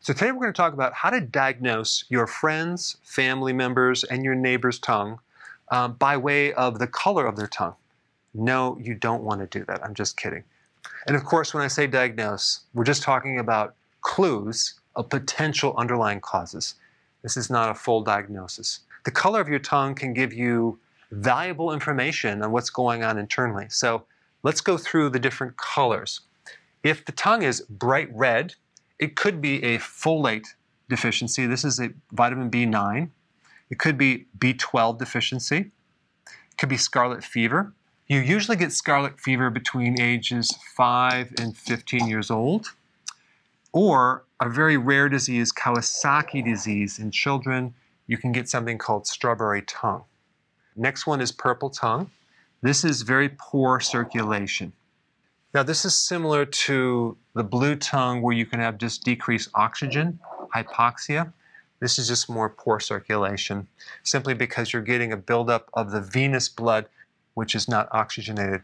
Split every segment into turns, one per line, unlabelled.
So today we're going to talk about how to diagnose your friends, family members, and your neighbor's tongue um, by way of the color of their tongue. No, you don't want to do that. I'm just kidding. And of course, when I say diagnose, we're just talking about clues of potential underlying causes. This is not a full diagnosis. The color of your tongue can give you valuable information on what's going on internally. So let's go through the different colors. If the tongue is bright red, it could be a folate deficiency. This is a vitamin B9. It could be B12 deficiency. It could be scarlet fever. You usually get scarlet fever between ages 5 and 15 years old. Or a very rare disease, Kawasaki disease in children, you can get something called strawberry tongue. Next one is purple tongue. This is very poor circulation. Now, this is similar to the blue tongue where you can have just decreased oxygen, hypoxia. This is just more poor circulation, simply because you're getting a buildup of the venous blood, which is not oxygenated.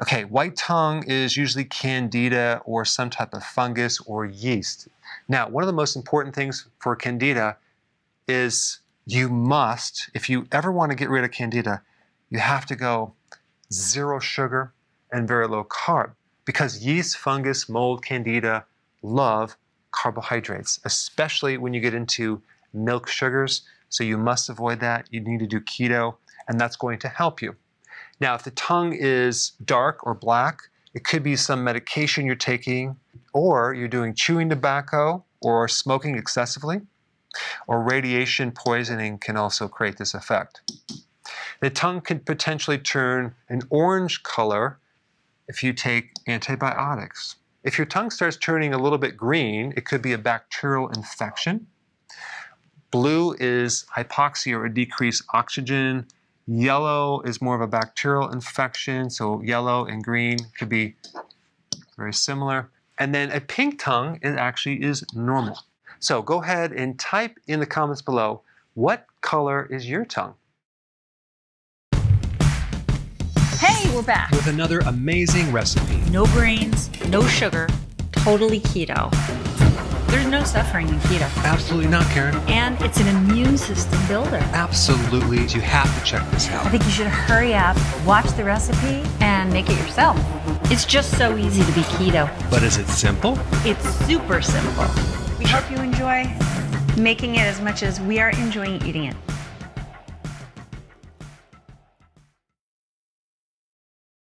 Okay, white tongue is usually candida or some type of fungus or yeast. Now, one of the most important things for candida is you must, if you ever want to get rid of candida, you have to go zero sugar and very low carb because yeast, fungus, mold, candida love carbohydrates, especially when you get into milk sugars. So you must avoid that. You need to do keto, and that's going to help you. Now, if the tongue is dark or black, it could be some medication you're taking, or you're doing chewing tobacco or smoking excessively, or radiation poisoning can also create this effect. The tongue can potentially turn an orange color if you take antibiotics. If your tongue starts turning a little bit green, it could be a bacterial infection. Blue is hypoxia or a decreased oxygen. Yellow is more of a bacterial infection, so yellow and green could be very similar. And then a pink tongue is actually is normal. So go ahead and type in the comments below, what color is your tongue?
We're back.
With another amazing recipe.
No grains, no sugar, totally keto. There's no suffering in keto.
Absolutely not, Karen.
And it's an immune system builder.
Absolutely. You have to check this out.
I think you should hurry up, watch the recipe, and make it yourself. It's just so easy to be keto.
But is it simple?
It's super simple. We hope you enjoy making it as much as we are enjoying eating it.